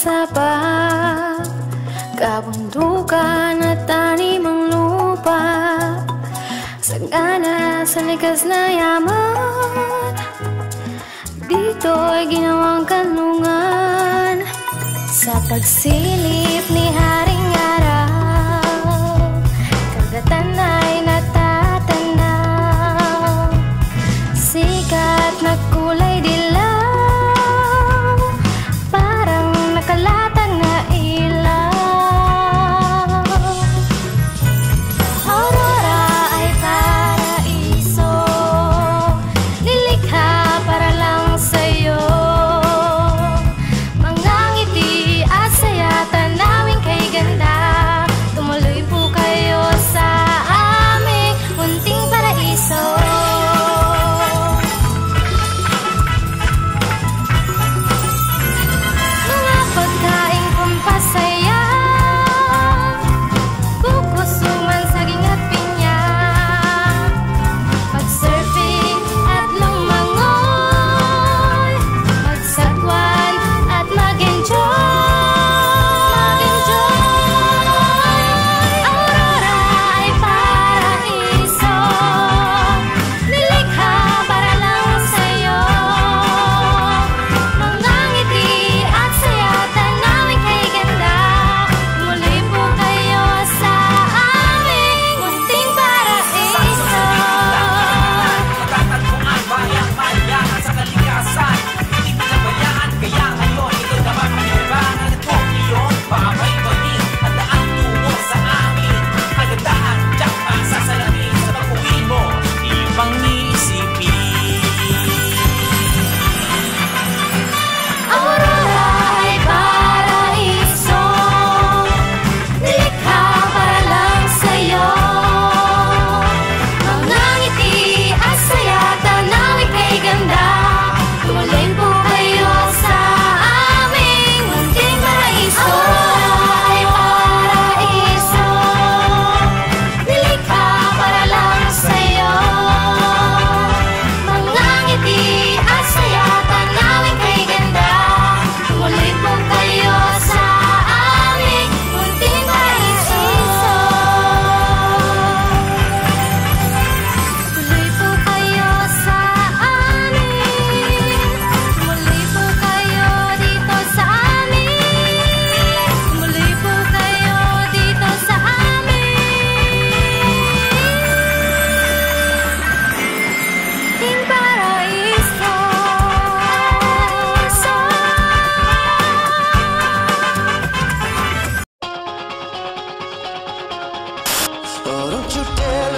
sapa. Kabundukan at tanim ang lupa. Sagana sa likas na yaman. Dito ay ginawang kanlungan Sa pagsilip ni Haring Oh, don't you dare